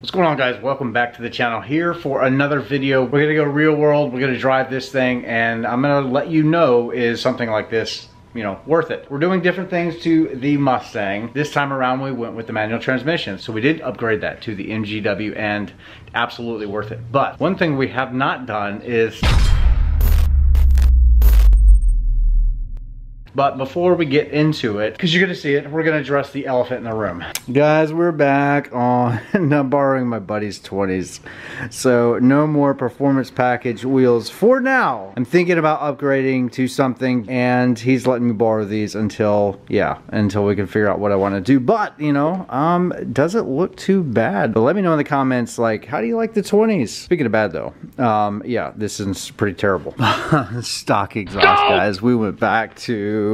What's going on guys? Welcome back to the channel here for another video. We're gonna go real world, we're gonna drive this thing and I'm gonna let you know is something like this you know, worth it. We're doing different things to the Mustang. This time around we went with the manual transmission. So we did upgrade that to the MGW and absolutely worth it. But one thing we have not done is But before we get into it, because you're gonna see it, we're gonna address the elephant in the room. Guys, we're back on I'm borrowing my buddy's 20s. So no more performance package wheels for now. I'm thinking about upgrading to something and he's letting me borrow these until, yeah, until we can figure out what I wanna do. But, you know, um, does it look too bad? But let me know in the comments, like, how do you like the 20s? Speaking of bad though, um, yeah, this is pretty terrible. Stock exhaust, guys. We went back to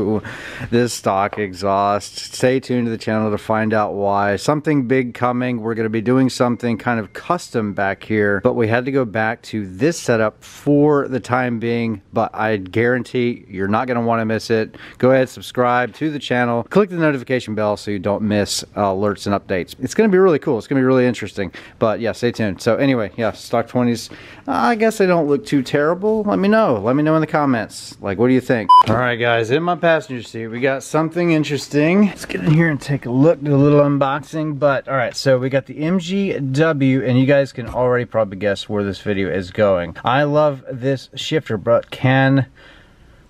this stock exhaust. Stay tuned to the channel to find out why. Something big coming. We're going to be doing something kind of custom back here, but we had to go back to this setup for the time being, but I guarantee you're not going to want to miss it. Go ahead, subscribe to the channel, click the notification bell so you don't miss uh, alerts and updates. It's going to be really cool. It's going to be really interesting, but yeah, stay tuned. So anyway, yeah, stock 20s, uh, I guess they don't look too terrible. Let me know. Let me know in the comments. Like, what do you think? All right, guys, in my passenger seat, we got something interesting. Let's get in here and take a look, do a little unboxing. But all right, so we got the MGW, and you guys can already probably guess where this video is going. I love this shifter, but can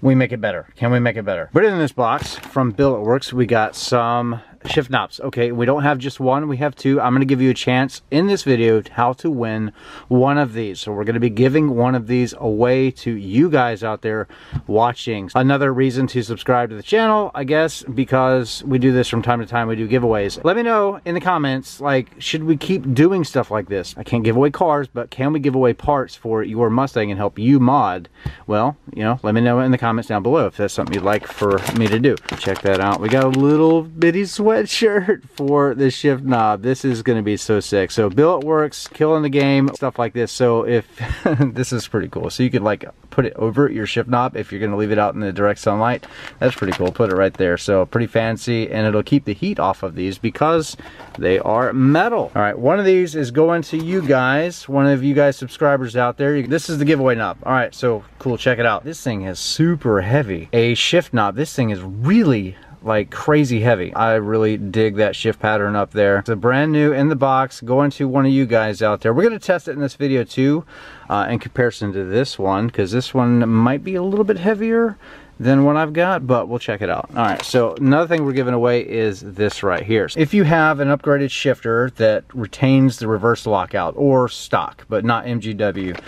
we make it better? Can we make it better? But in this box from BilletWorkz, we got some shift knobs. Okay, we don't have just one, we have two. I'm gonna give you a chance in this video how to win one of these. So we're gonna be giving one of these away to you guys out there watching. Another reason to subscribe to the channel, I guess, because we do this from time to time, we do giveaways. Let me know in the comments, like, should we keep doing stuff like this? I can't give away cars, but can we give away parts for your Mustang and help you mod? Well, you know, let me know in the comments down below if that's something you'd like for me to do. Check that out. We got a little bitty sweat sweatshirt for the shift knob. This is going to be so sick. So BilletWorkz, killing the game, stuff like this. So if this is pretty cool. So you could like put it over your shift knob if you're going to leave it out in the direct sunlight. That's pretty cool. Put it right there. So pretty fancy and it'll keep the heat off of these because they are metal. All right, one of these is going to you guys, one of you guys subscribers out there. This is the giveaway knob. All right, so cool, check it out. This thing is super heavy. A shift knob, this thing is really like crazy heavy. I really dig that shift pattern up there. It's a brand new in the box going to one of you guys out there. We're going to test it in this video too uh, in comparison to this one because this one might be a little bit heavier than what I've got, but we'll check it out. All right, so another thing we're giving away is this right here. If you have an upgraded shifter that retains the reverse lockout or stock, but not MGW,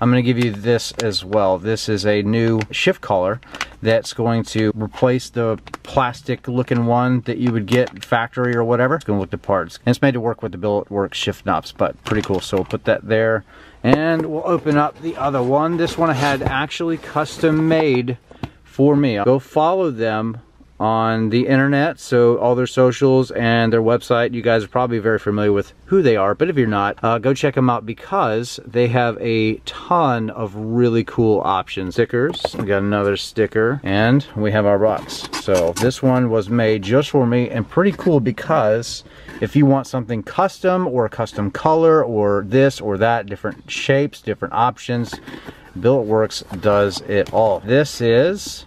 I'm gonna give you this as well. This is a new shift collar that's going to replace the plastic looking one that you would get factory or whatever. It's gonna look the parts. And it's made to work with the billet work shift knobs, but pretty cool. So we'll put that there. And we'll open up the other one. This one I had actually custom made for me. Go follow them on the internet so all their socials and their website. You guys are probably very familiar with who they are but if you're not uh, go check them out because they have a ton of really cool options. Stickers. We got another sticker. And we have our box. So this one was made just for me and pretty cool because if you want something custom or a custom color or this or that different shapes different options BilletWorkz does it all. This is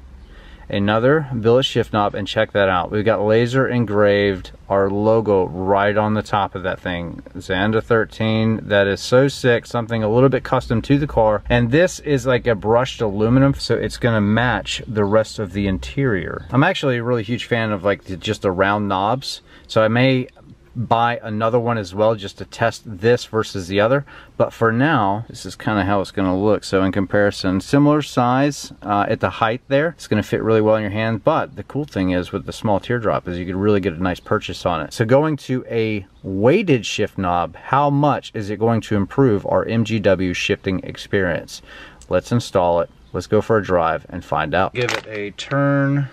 another billet shift knob and check that out. We've got laser engraved our logo right on the top of that thing. Zander 13, that is so sick, something a little bit custom to the car. And this is like a brushed aluminum, so it's gonna match the rest of the interior. I'm actually a really huge fan of like the, just the round knobs. So I may buy another one as well just to test this versus the other. But for now this is kind of how it's going to look. So in comparison similar size uh, at the height there it's going to fit really well in your hand. But the cool thing is with the small teardrop is you could really get a nice purchase on it. So going to a weighted shift knob how much is it going to improve our MGW shifting experience? Let's install it. Let's go for a drive and find out. Give it a turn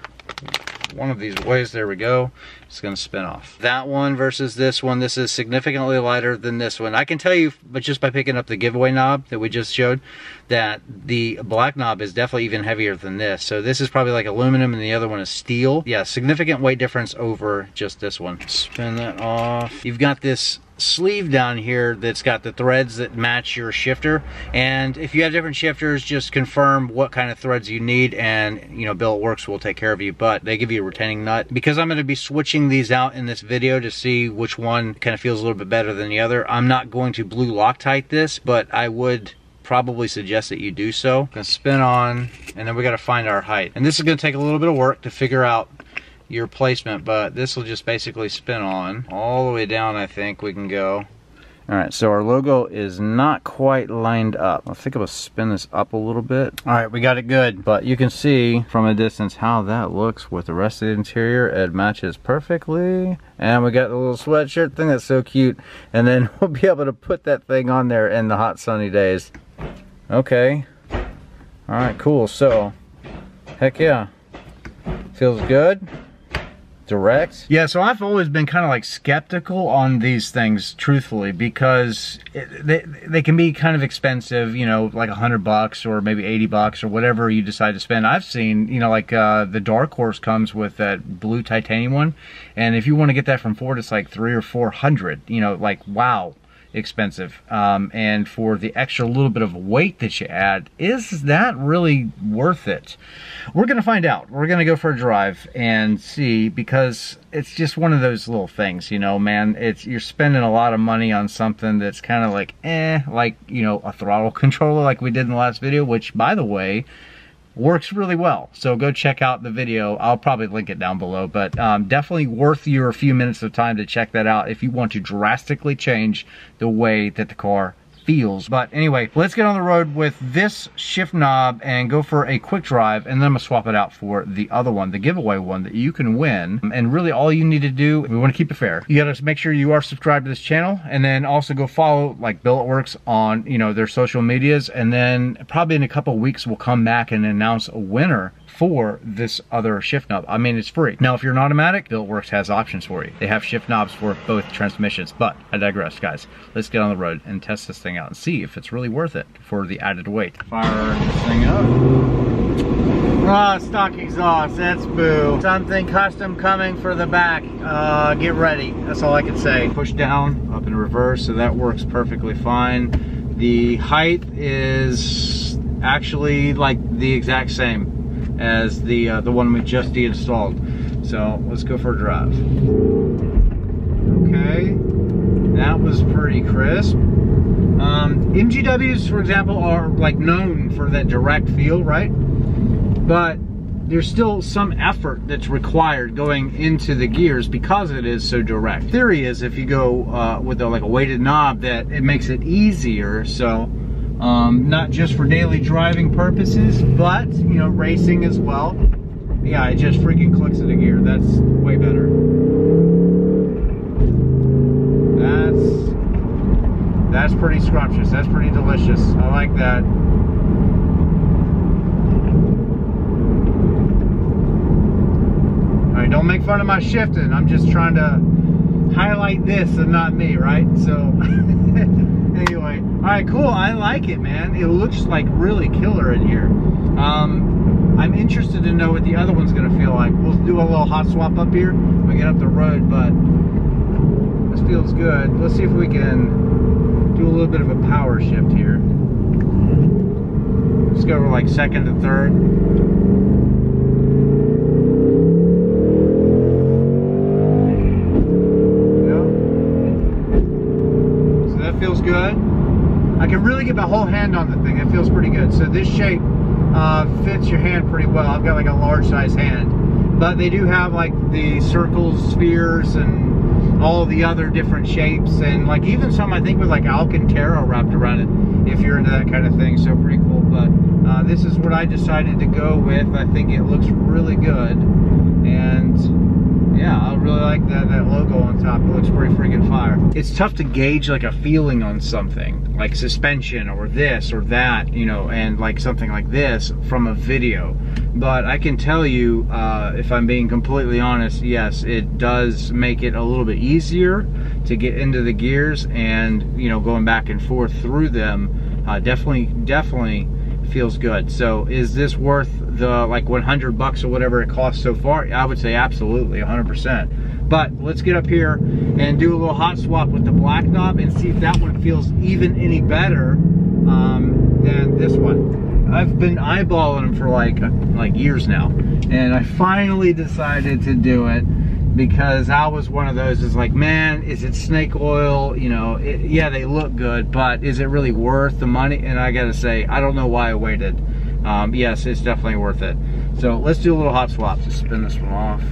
one of these ways, there we go. It's gonna spin off. That one versus this one, this is significantly lighter than this one. I can tell you, but just by picking up the giveaway knob that we just showed, that the black knob is definitely even heavier than this. So this is probably like aluminum and the other one is steel. Yeah, significant weight difference over just this one. Spin that off. You've got this sleeve down here that's got the threads that match your shifter. And if you have different shifters, just confirm what kind of threads you need and, you know, Bill Works will take care of you. But they give you a retaining nut. Because I'm going to be switching these out in this video to see which one kind of feels a little bit better than the other, I'm not going to blue Loctite this, but I would probably suggest that you do so. Gonna spin on, and then we gotta find our height. And this is gonna take a little bit of work to figure out your placement, but this will just basically spin on. All the way down, I think, we can go. All right, so our logo is not quite lined up. I think I'll spin this up a little bit. All right, we got it good. But you can see from a distance how that looks with the rest of the interior. It matches perfectly. And we got the little sweatshirt thing that's so cute. And then we'll be able to put that thing on there in the hot sunny days. Okay. All right, cool. So, heck yeah. Feels good. Direct. Yeah, so I've always been kind of like skeptical on these things, truthfully, because it, they, they can be kind of expensive, you know, like a hundred bucks or maybe 80 bucks or whatever you decide to spend. I've seen, you know, like uh, the Dark Horse comes with that blue titanium one. And if you want to get that from Ford, it's like three or 400, you know, like, wow expensive. Um, and for the extra little bit of weight that you add, is that really worth it? We're going to find out. We're going to go for a drive and see because it's just one of those little things, you know, man. It's You're spending a lot of money on something that's kind of like, eh, like, you know, a throttle controller like we did in the last video, which, by the way, works really well. So go check out the video. I'll probably link it down below, but um, definitely worth your few minutes of time to check that out if you want to drastically change the way that the car feels. But anyway, let's get on the road with this shift knob and go for a quick drive and then I'm gonna swap it out for the other one, the giveaway one that you can win. And really all you need to do, we wanna keep it fair, you gotta make sure you are subscribed to this channel and then also go follow like BilletWorkz on, you know, their social medias and then probably in a couple weeks we'll come back and announce a winner for this other shift knob. I mean, it's free. Now, if you're an automatic, BilletWorkz has options for you. They have shift knobs for both transmissions, but I digress, guys. Let's get on the road and test this thing out and see if it's really worth it for the added weight. Fire this thing up. Oh, stock exhaust, that's boo. Something custom coming for the back. Uh, get ready, that's all I can say. Push down, up in reverse, so that works perfectly fine. The height is actually like the exact same as the uh, the one we just deinstalled. So let's go for a drive. Okay, that was pretty crisp. Um, MGWs, for example, are like known for that direct feel, right? But there's still some effort that's required going into the gears because it is so direct. Theory is if you go uh, with a, like a weighted knob that it makes it easier. So um, not just for daily driving purposes, but, you know, racing as well. Yeah, it just freaking clicks into gear. That's way better. That's, that's pretty scrumptious. That's pretty delicious. I like that. All right, don't make fun of my shifting. I'm just trying to highlight this and not me, right? So... anyway, all right, cool. I like it, man. It looks like really killer in here. Um, I'm interested to know what the other one's gonna feel like. We'll do a little hot swap up here when we get up the road, but this feels good. Let's see if we can do a little bit of a power shift here. Let's go over like second to third. Feels good. I can really get my whole hand on the thing. It feels pretty good. So this shape uh, fits your hand pretty well. I've got like a large size hand. But they do have like the circles, spheres, and all the other different shapes. And like even some I think with like Alcantara wrapped around it if you're into that kind of thing. So pretty cool. But uh, this is what I decided to go with. I think it looks really good. Yeah, I really like that, that logo on top. It looks pretty freaking fire. It's tough to gauge like a feeling on something, like suspension or this or that, you know, and like something like this from a video. But I can tell you, uh, if I'm being completely honest, yes, it does make it a little bit easier to get into the gears and, you know, going back and forth through them. Uh, definitely, definitely feels good. So is this worth the like 100 bucks or whatever it costs so far? I would say absolutely 100%. But let's get up here and do a little hot swap with the black knob and see if that one feels even any better um, than this one. I've been eyeballing them for like like years now, and I finally decided to do it because I was one of those is like, man, is it snake oil? You know, it, yeah, they look good, but is it really worth the money? And I gotta say, I don't know why I waited. Um, yes, it's definitely worth it. So let's do a little hot swap to spin this one off.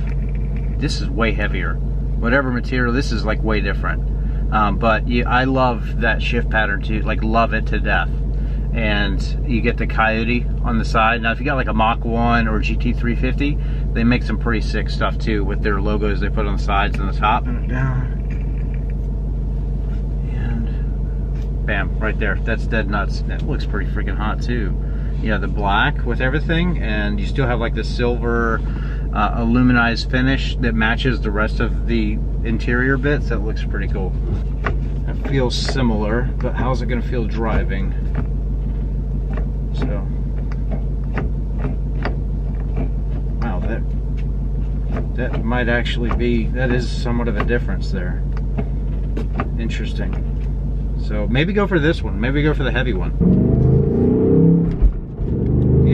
This is way heavier. Whatever material, this is like way different. Um, but yeah, I love that shift pattern too, like love it to death. And you get the Coyote on the side. Now if you got like a Mach 1 or GT350, they make some pretty sick stuff too with their logos they put on the sides and the top. And down. And bam, right there. That's dead nuts. That looks pretty freaking hot too you know the black with everything and you still have like the silver uh, aluminized finish that matches the rest of the interior bits that looks pretty cool it feels similar but how's it gonna feel driving so wow that that might actually be that is somewhat of a difference there interesting so maybe go for this one maybe go for the heavy one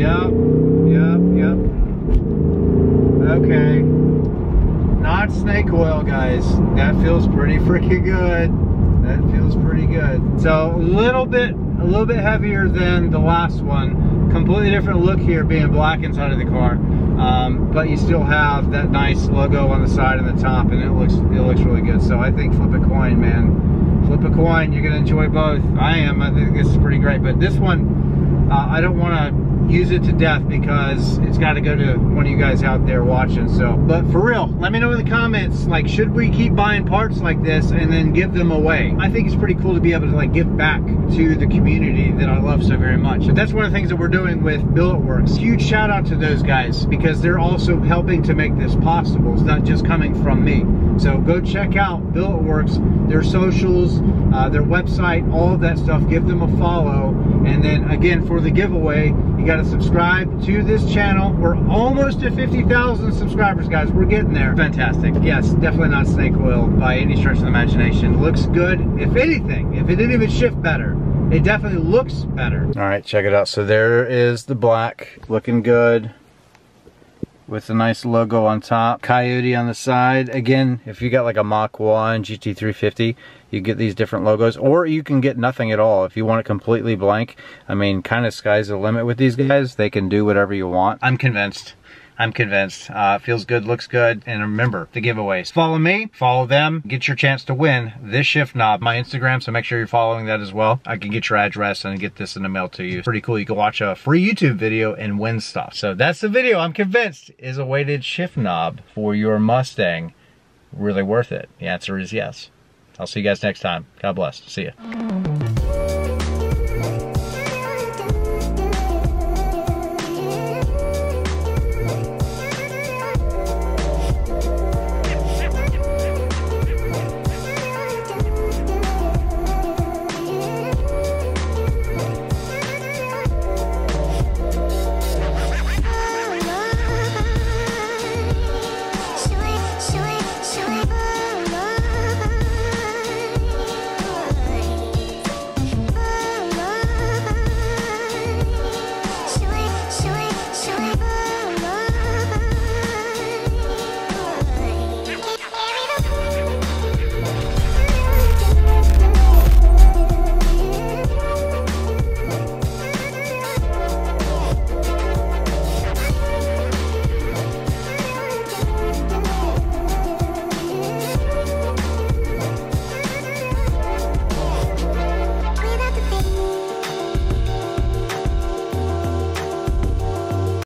Yep, yep, yep. Okay. Not snake oil, guys. That feels pretty freaking good. That feels pretty good. So a little bit, a little bit heavier than the last one. Completely different look here, being black inside of the car. Um, but you still have that nice logo on the side and the top, and it looks it looks really good. So I think flip a coin, man. Flip a coin. You're gonna enjoy both. I am. I think this is pretty great. But this one, uh, I don't want to use it to death because it's got to go to one of you guys out there watching. So, but for real, let me know in the comments, like, should we keep buying parts like this and then give them away? I think it's pretty cool to be able to like give back to the community that I love so very much. And that's one of the things that we're doing with BilletWorkz. Huge shout out to those guys because they're also helping to make this possible. It's not just coming from me. So go check out BilletWorkz, their socials, uh, their website, all of that stuff. Give them a follow. And then again, for the giveaway, you got to subscribe to this channel. We're almost at 50,000 subscribers, guys. We're getting there. Fantastic. Yes, definitely not snake oil by any stretch of the imagination. Looks good. If anything, if it didn't even shift better, it definitely looks better. All right, check it out. So there is the black, looking good with a nice logo on top. Coyote on the side. Again, if you got like a Mach 1 GT350, you get these different logos. Or you can get nothing at all if you want it completely blank. I mean, kind of sky's the limit with these guys. They can do whatever you want. I'm convinced. I'm convinced. Uh, feels good, looks good. And remember, the giveaways. Follow me, follow them, get your chance to win this shift knob. My Instagram, so make sure you're following that as well. I can get your address and get this in the mail to you. It's pretty cool. You can watch a free YouTube video and win stuff. So that's the video, I'm convinced, is a weighted shift knob for your Mustang. Really worth it? The answer is yes. I'll see you guys next time. God bless. See ya.